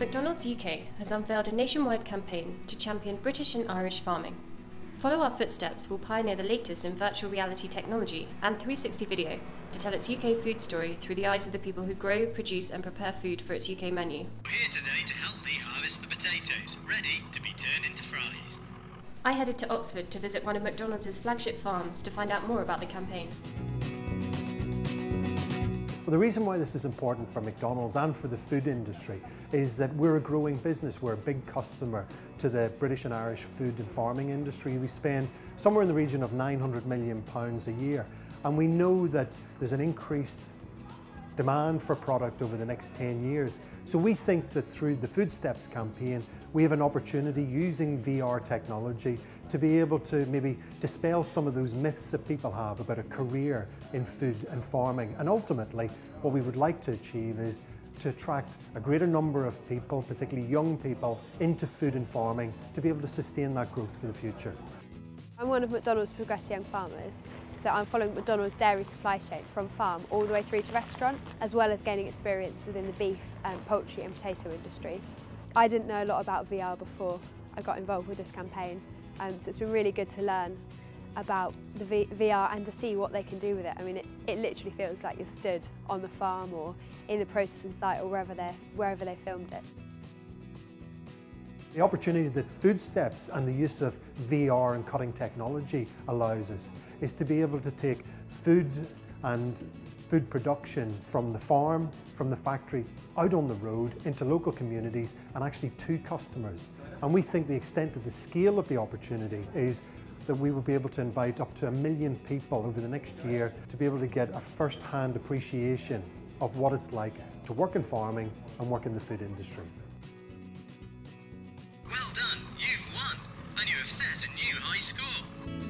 McDonald's UK has unveiled a nationwide campaign to champion British and Irish farming. Follow our Foodsteps will pioneer the latest in virtual reality technology and 360 video to tell its UK food story through the eyes of the people who grow, produce, and prepare food for its UK menu. We're here today to help me harvest the potatoes, ready to be turned into fries. I headed to Oxford to visit one of McDonald's flagship farms to find out more about the campaign. Well, the reason why this is important for McDonald's and for the food industry is that we're a growing business. We're a big customer to the British and Irish food and farming industry. We spend somewhere in the region of 900 million pounds a year. And we know that there's an increased demand for product over the next 10 years. So we think that through the Foodsteps campaign, we have an opportunity using VR technology to be able to maybe dispel some of those myths that people have about a career in food and farming. And ultimately, what we would like to achieve is to attract a greater number of people, particularly young people, into food and farming to be able to sustain that growth for the future. I'm one of McDonald's Progress Young Farmers, so I'm following McDonald's dairy supply chain from farm all the way through to restaurant, as well as gaining experience within the beef, and poultry and potato industries. I didn't know a lot about VR before I got involved with this campaign, um, so it's been really good to learn about the v VR and to see what they can do with it. I mean, it, it literally feels like you're stood on the farm or in the processing site or wherever, wherever they filmed it. The opportunity that Foodsteps and the use of VR and cutting technology allows us is to be able to take food and food production from the farm, from the factory, out on the road, into local communities and actually to customers. And we think the extent of the scale of the opportunity is that we will be able to invite up to a million people over the next year to be able to get a first-hand appreciation of what it's like to work in farming and work in the food industry. Well